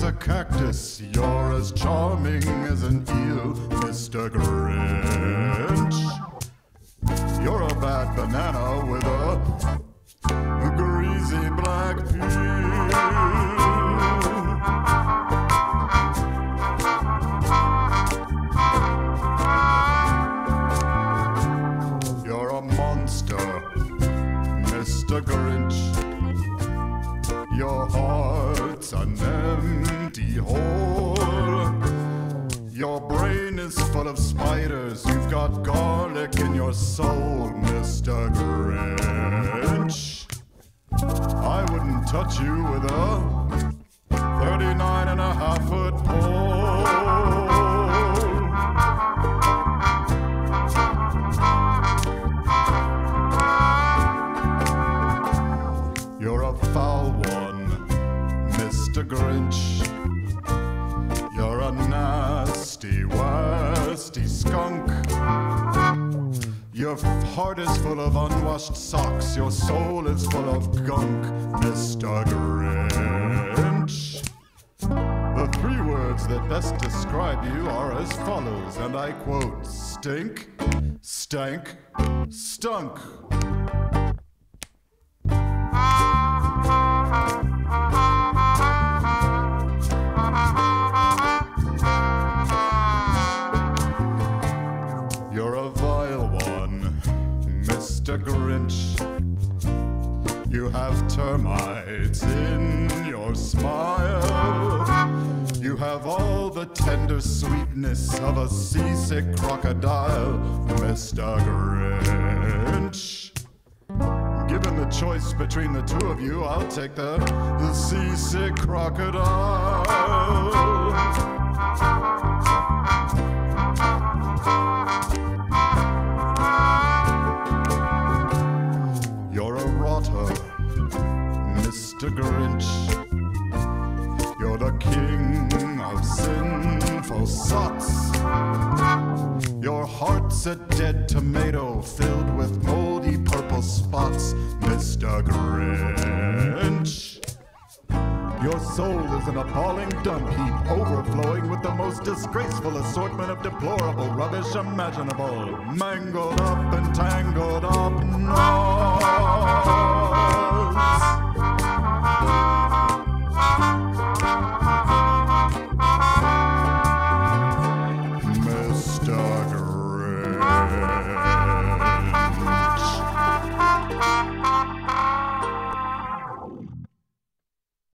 as a cactus. You're as charming as an eel, Mr. Grinch. You're a bad banana with a, greasy black peel. You're a monster, Mr. Grinch. Your heart's an empty hole. Your brain is full of spiders. You've got garlic in your soul, Mr. Grinch. I wouldn't touch you with a Mr. Grinch. You're a nasty, wasty skunk. Your heart is full of unwashed socks. Your soul is full of gunk, Mr. Grinch. The three words that best describe you are as follows, and I quote stink, stank, stunk. One, Mr. Grinch. You have termites in your smile. You have all the tender sweetness of a seasick crocodile, Mr. Grinch. Given the choice between the two of you, I'll take the, the seasick crocodile. Sots. Your heart's a dead tomato filled with moldy purple spots, Mr. Grinch. Your soul is an appalling dump heap, overflowing with the most disgraceful assortment of deplorable rubbish imaginable. Mangled up and tangled up, no!